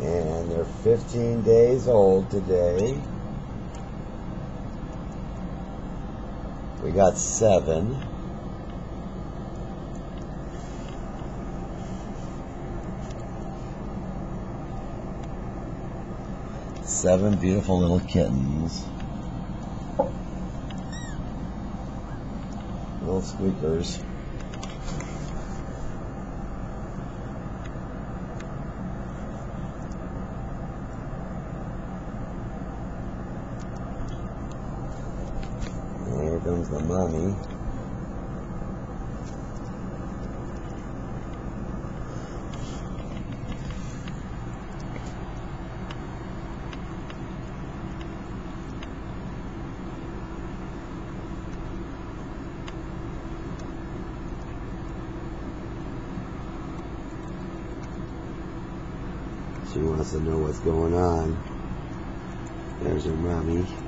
And they're 15 days old today. We got seven. Seven beautiful little kittens. Little squeakers. Comes the mommy. She wants to know what's going on. There's her mommy.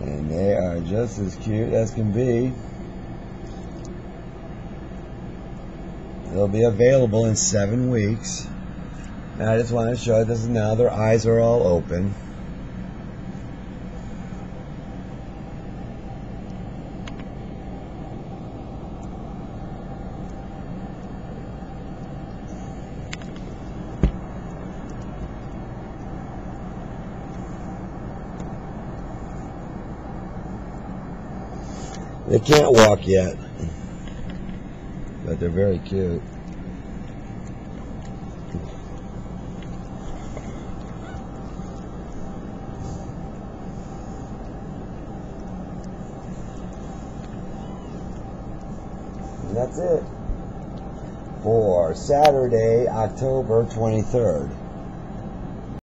And they are just as cute as can be. They'll be available in seven weeks. I just want to show you this is now their eyes are all open. They can't walk yet, but they're very cute. And that's it for Saturday, October 23rd.